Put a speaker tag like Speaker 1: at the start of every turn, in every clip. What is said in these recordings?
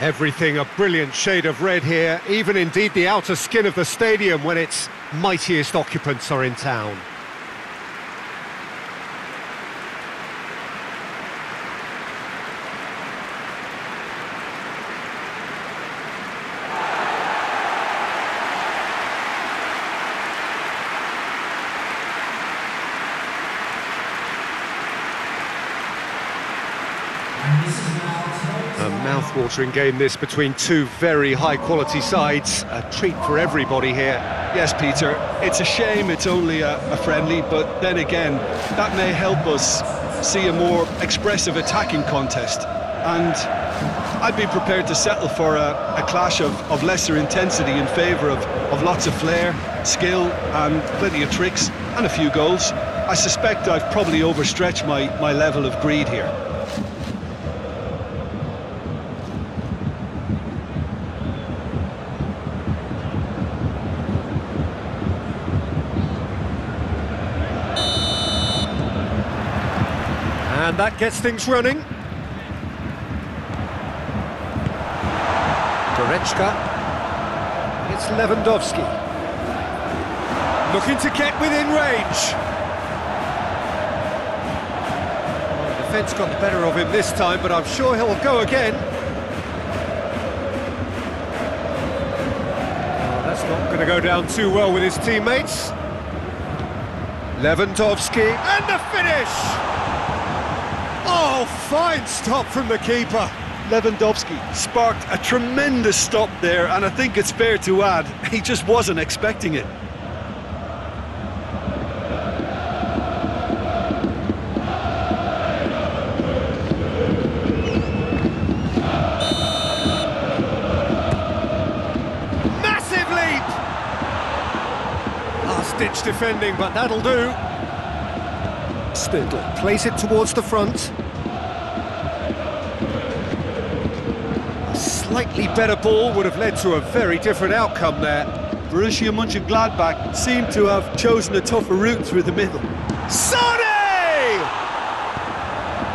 Speaker 1: Everything a brilliant shade of red here, even indeed the outer skin of the stadium when its mightiest occupants are in town. A mouth-watering game this between two very high-quality sides. A treat for everybody here.
Speaker 2: Yes, Peter, it's a shame it's only a, a, friendly, but then again, that may help us see a more expressive attacking contest. And I'd be prepared to settle for a, a clash of, of, lesser intensity in favour of, of lots of flair, skill, and plenty of tricks, and a few goals. I suspect I've probably overstretched my, my level of greed here.
Speaker 1: And that gets things running. Goretzka. It's Lewandowski. Looking to get within range. Well, the defence got the better of him this time, but I'm sure he'll go again. That's not going to go down too well with his teammates. Lewandowski, and the finish! Oh, fine stop from the keeper.
Speaker 2: Lewandowski sparked a tremendous stop there, and I think it's fair to add, he just wasn't expecting it.
Speaker 1: Massive leap! Last-ditch defending, but that'll do. Stindl plays it towards the front. A slightly better ball would have led to a very different outcome there.
Speaker 2: Borussia Mönchengladbach seem to have chosen a tougher route through the middle.
Speaker 1: Sonny!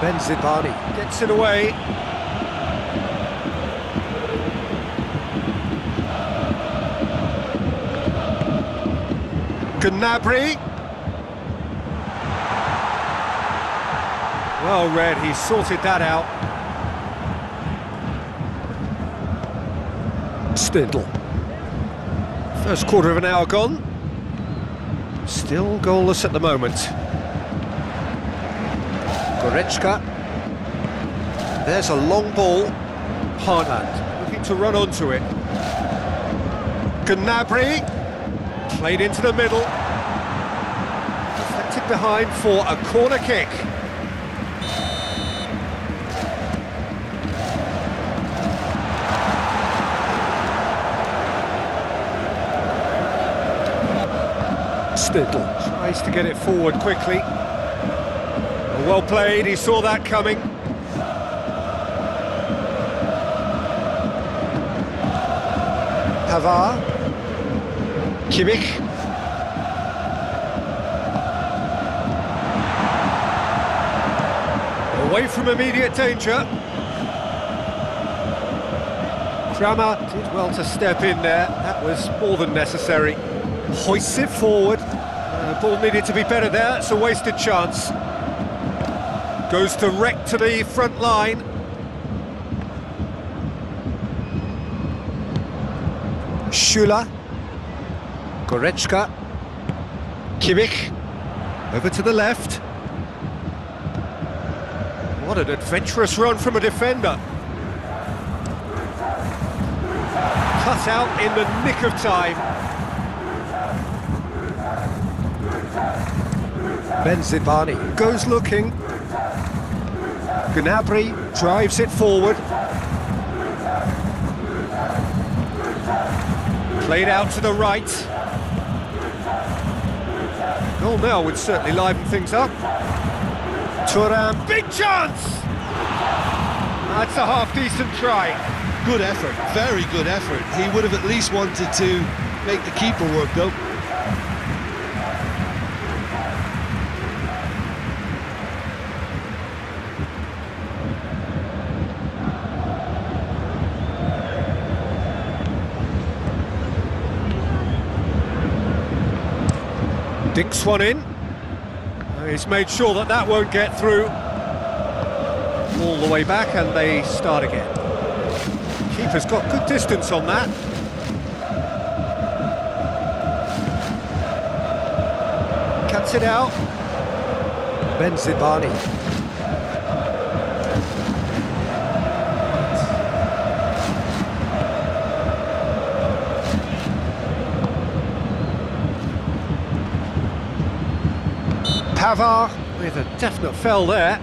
Speaker 1: Bensebaini gets it away. Gnabry. Well read, he sorted that out. Stindl. First quarter of an hour gone. Still goalless at the moment. Goretzka. There's a long ball. Haaland looking to run onto it. Gnabry. Played into the middle. Deflected behind for a corner kick. Stindl tries to get it forward quickly. Well played, he saw that coming. Pavard. Kimmich. Away from immediate danger. Kramer did well to step in there. That was more than necessary. Hoists it forward. Uh, ball needed to be better there. It's a wasted chance. Goes direct to the front line. Schüller. Goretzka. Kimmich. Over to the left. What an adventurous run from a defender. Cut out in the nick of time. Bensebaini goes looking. Gnabry drives it forward. Played out to the right. Now would certainly liven things up. Thuram, big chance! That's a half-decent try.
Speaker 2: Good effort, very good effort. He would have at least wanted to make the keeper work though.
Speaker 1: Dinks one in. He's made sure that that won't get through. All the way back and they start again. Keeper's got good distance on that. Cuts it out. Bensebaini. Pavard with a definite fell there.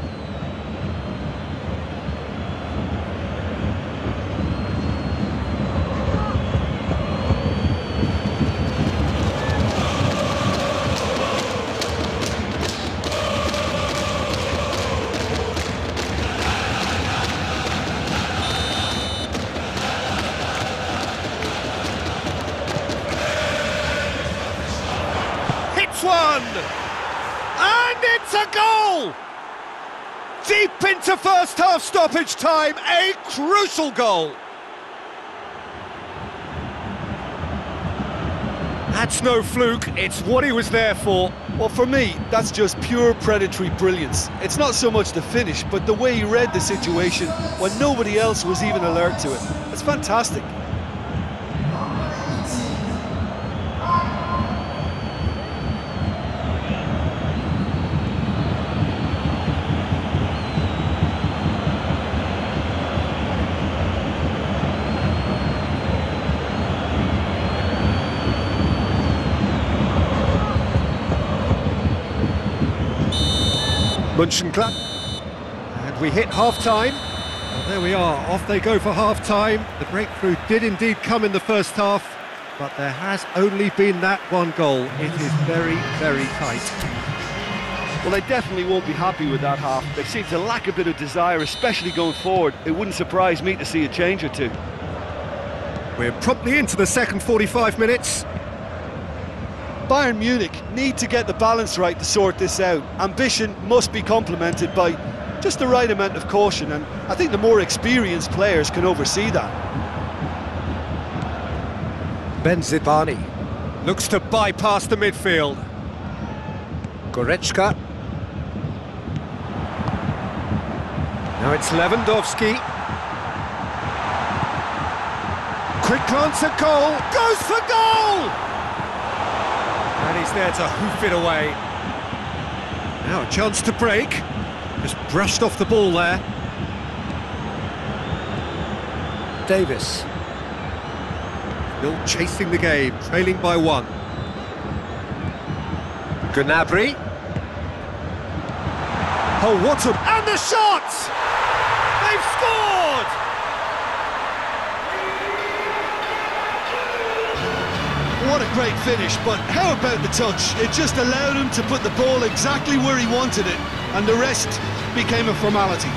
Speaker 1: Into first half stoppage time, a crucial goal. That's no fluke, it's what he was there for.
Speaker 2: Well, for me, that's just pure predatory brilliance. It's not so much the finish, but the way he read the situation when nobody else was even alert to it. It's fantastic.
Speaker 1: Mönchengladbach. And we hit half-time. Well, there we are, off they go for half-time. The breakthrough did indeed come in the first half, but there has only been that one goal. It is very, very tight.
Speaker 3: Well, they definitely won't be happy with that half. They seem to lack a bit of desire, especially going forward. It wouldn't surprise me to see a change or two.
Speaker 1: We're promptly into the second 45 minutes.
Speaker 2: Bayern Munich need to get the balance right to sort this out. Ambition must be complemented by just the right amount of caution, and I think the more experienced players can oversee that.
Speaker 1: Bensebaini looks to bypass the midfield. Goretzka. Now it's Lewandowski. Quick glance at goal, goes for goal! He's there to hoof it away. Now a chance to break. Just brushed off the ball there. Davies. Still chasing the game, trailing by one. Gnabry. Oh, what a... And the shot! They've scored!
Speaker 2: What a great finish, but how about the touch? It just allowed him to put the ball exactly where he wanted it, and the rest became a formality.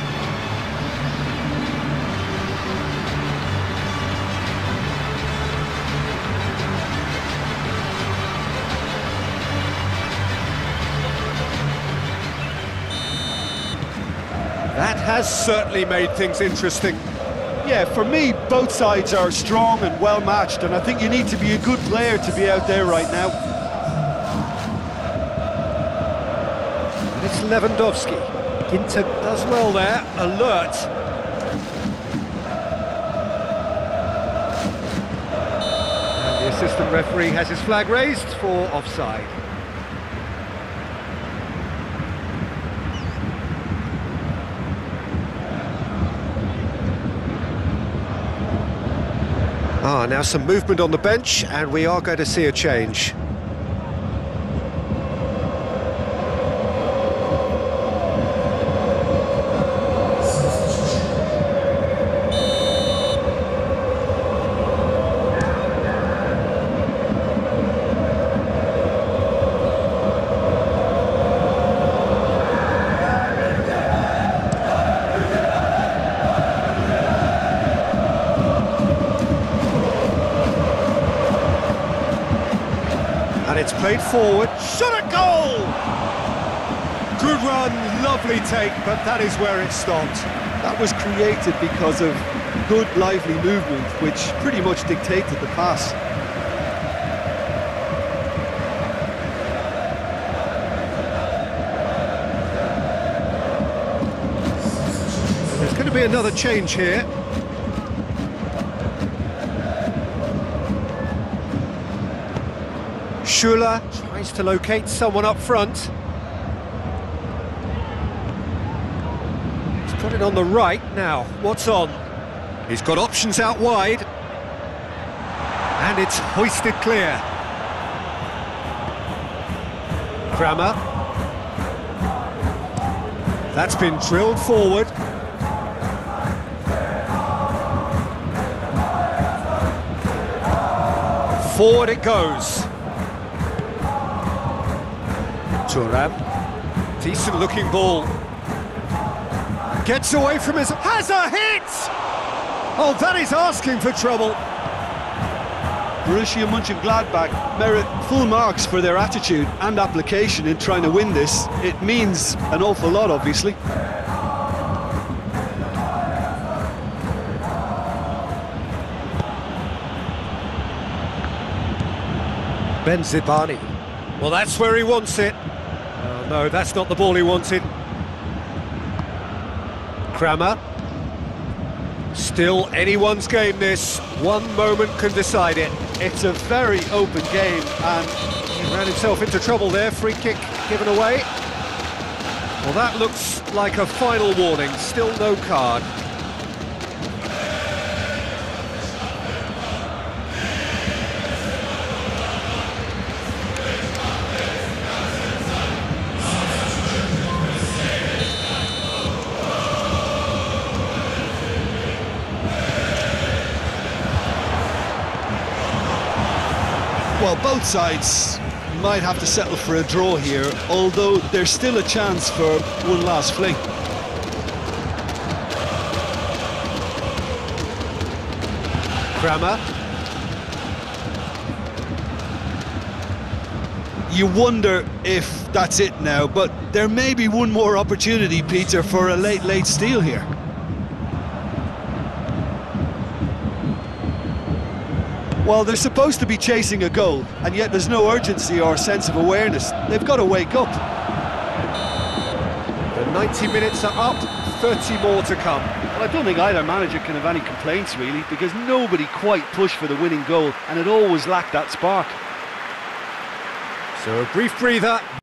Speaker 1: That has certainly made things interesting.
Speaker 2: Yeah, for me, both sides are strong and well matched, and I think you need to be a good player to be out there right now.
Speaker 1: And it's Lewandowski. Ginter does well there, alert. And the assistant referee has his flag raised for offside. Ah, now some movement on the bench, and we are going to see a change. Forward. Shot a goal! Good run, lovely take, but that is where it stopped.
Speaker 2: That was created because of good, lively movement, which pretty much dictated the pass.
Speaker 1: There's going to be another change here. Schuler tries to locate someone up front. He's got it on the right now. What's on? He's got options out wide. And it's hoisted clear. Kramer. That's been drilled forward. Forward it goes. Thuram. Decent looking ball. Gets away from his... Has a hit! Oh, that is asking for trouble.
Speaker 2: Borussia Mönchengladbach merit full marks for their attitude and application in trying to win this. It means an awful lot, obviously.
Speaker 1: Bensebaini. Well, that's where he wants it. No, that's not the ball he wanted. Kramer. Still anyone's game, this. One moment can decide it.
Speaker 3: It's a very open game, and
Speaker 1: He ran himself into trouble there. Free kick given away. Well, that looks like a final warning. Still no card.
Speaker 2: Well, both sides might have to settle for a draw here, although there's still a chance for one last fling.
Speaker 1: Kramer.
Speaker 2: You wonder if that's it now, but there may be one more opportunity, Peter, for a late, late steal here. Well, they're supposed to be chasing a goal, and yet there's no urgency or sense of awareness. They've got to wake up.
Speaker 1: The 90 minutes are up, 30 more to come.
Speaker 3: well, I don't think either manager can have any complaints, really, because nobody quite pushed for the winning goal, and it always lacked that spark.
Speaker 1: So a brief breather.